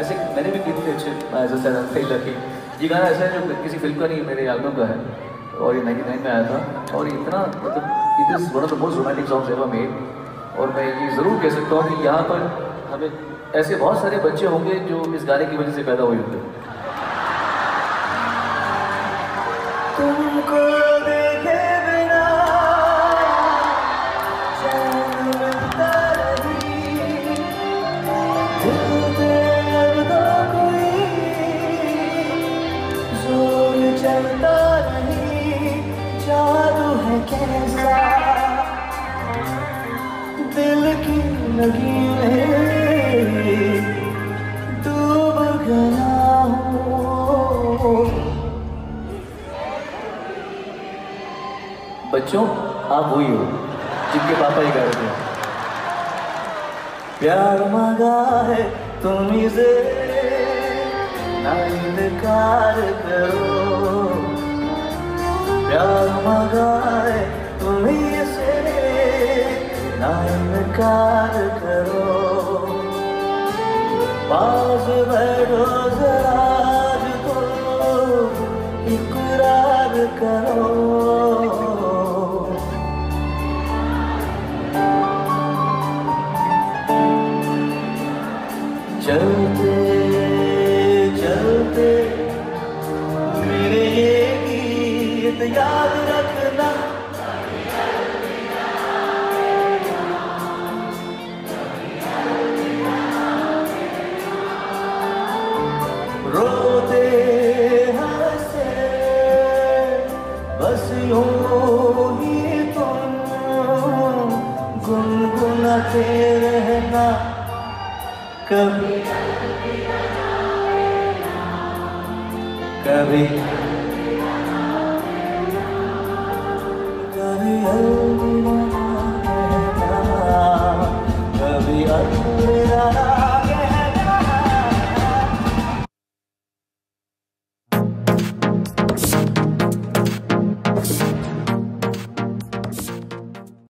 ऐसे मैंने भी गीत अच्छे लकी ये गाना ऐसा है जो किसी फ़िल्म का नहीं, मेरे एल्बम का है। और ये 99 में आया था। और इतना मतलब it is one of the most romantic songs ever made और मैं ये ज़रूर कह सकता हूँ कि यहाँ पर हमें ऐसे बहुत सारे बच्चे होंगे जो इस गाने की वजह से पैदा हुए होंगे। चलता नहीं जादू है कैसा? दिल की लगी में डूब गया बच्चों, आप वही हो, जिनके पापा ही गा रहे प्यार मांगा है तुम इसे ना इनकार करो। प्यार मांगा है तुम से इनकार करो। पास बैठो जरा को, इकरार करो। चलते चलते याद रखना रोते हंसे बस यूँ ही तुम गुनगुनाते रहना कभी कभी